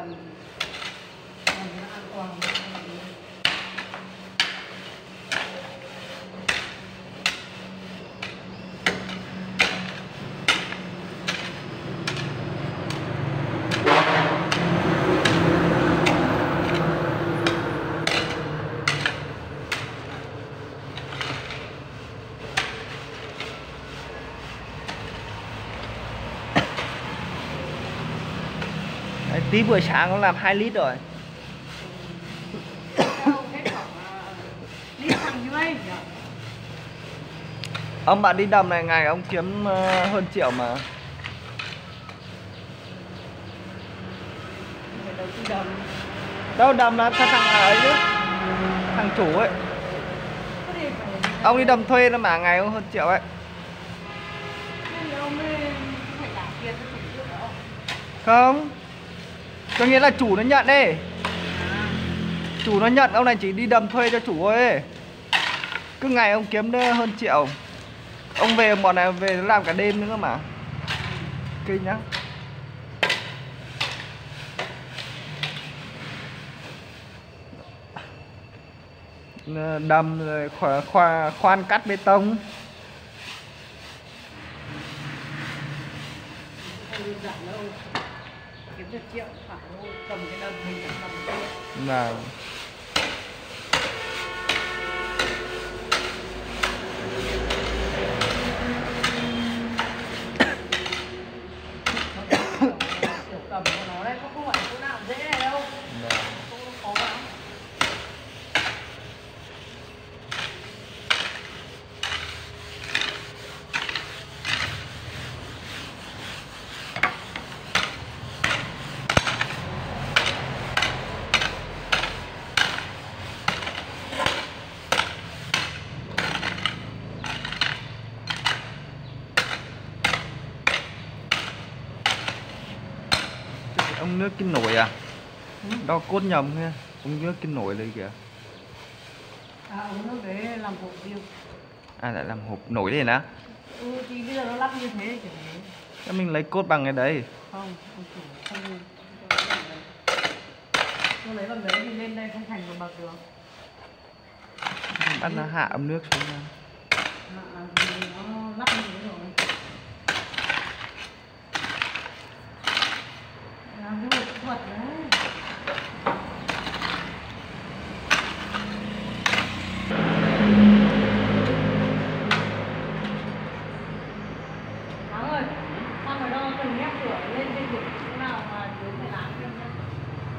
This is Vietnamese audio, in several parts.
đầm đầm nó an toàn tí buổi sáng nó làm 2 lít rồi. Ông, bạn đi đầm này, ngày ông kiếm ờ, hơn triệu mà. Đâu, đầm là thằng thằng ấy chứ? Thằng chủ ấy. Ông đi đầm thuê nó mà, ngày ông hơn triệu ấy. Không. Có nghĩa là chủ nó nhận đi. Chủ nó nhận ông này chỉ đi đầm thuê cho chủ thôi. Ấy Cứ ngày ông kiếm hơn triệu. Ông về bọn này về nó làm cả đêm nữa mà. Kinh nhá. Đầm rồi khoa, khoa, khoan cắt bê tông không đơn giản đâu Kiếm được triệu khoảng tầm cái đầm mình tầm làm được Là Kiểu cầm của nó đấy, không phải chỗ nào dễ này đâu Không có khó lắm Ông nước cái nổi à? Đo cốt nhầm nha Ông nước cái nổi đây kìa. À, uống nước đấy làm hộp riêng À lại làm hộp nổi đây nè Ừ, thì bây giờ nó lắp như thế thì kiểu thế. Mình lấy cốt bằng cái đấy. Không, ông chủ không Tôi lấy bằng đấy thì lên đây không thành một bậc được. Bắt nó hạ ấm nước xuống nha Mà làm gì nó lắp như thế rồi Làm cái hộp kỹ thuật đấy Thắng ơi, sao phải đo từng mét cửa lên trên điểm chỗ nào mà dưới 18 thêm nhá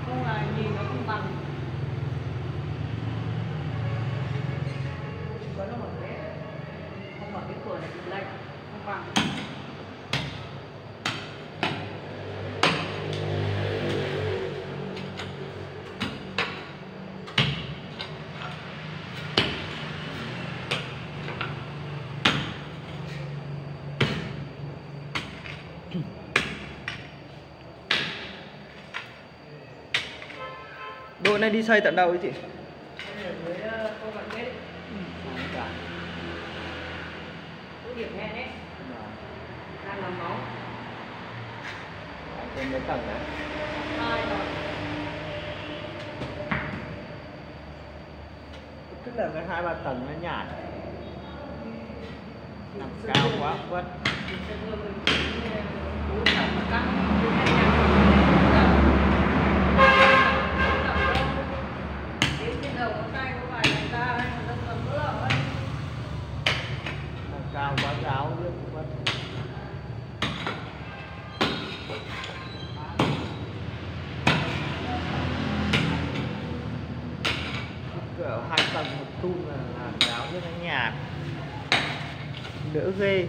Không là nhìn nó không bằng Có nó mở thế Không mở cái cửa này bị lệch, không bằng Đội này đi xây tận đâu ấy chị? cứ là Cái làm Trên mấy tầng đấy Hai Tức là cái hai ba tầng nó nhạt Nằm cao quá quất Nằm cao quá ráo nước quất Cửa hai tầng một tung là làm giáo rất là nhạt Đỡ ghê.